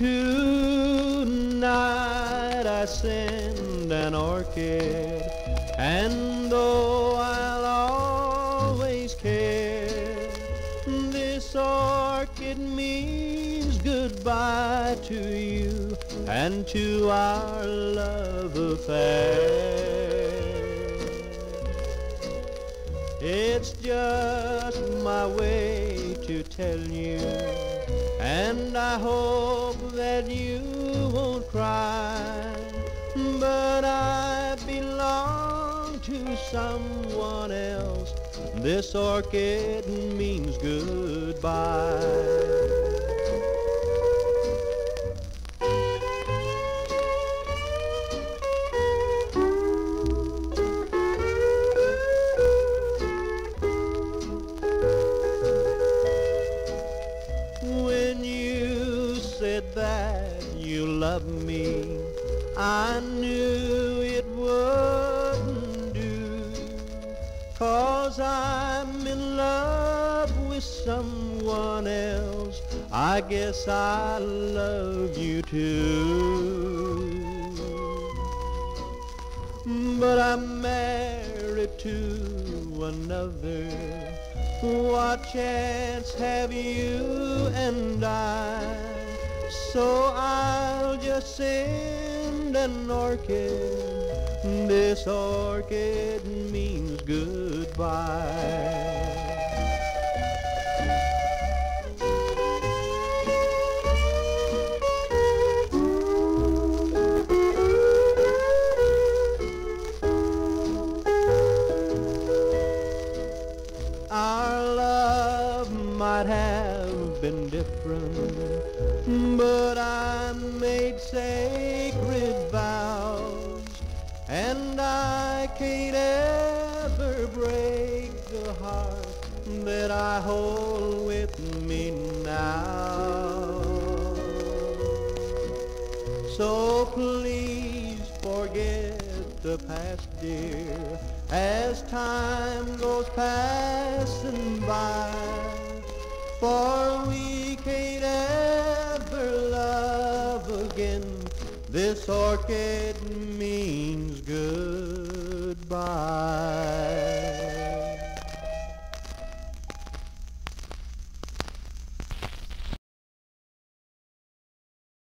Tonight I send an orchid, and though I'll always care, this orchid means goodbye to you and to our love affair. It's just my way to tell you, and I hope that you won't cry. But I belong to someone else. This orchid means goodbye. Said that you loved me, I knew it wouldn't do. Cause I'm in love with someone else. I guess I love you too. But I'm married to another. What chance have you and I? So I'll just send an orchid. This orchid means goodbye. Different, but I made sacred vows, and I can't ever break the heart that I hold with me now. So please forget the past, dear, as time goes passing by. For can't ever love again. This orchid means goodbye.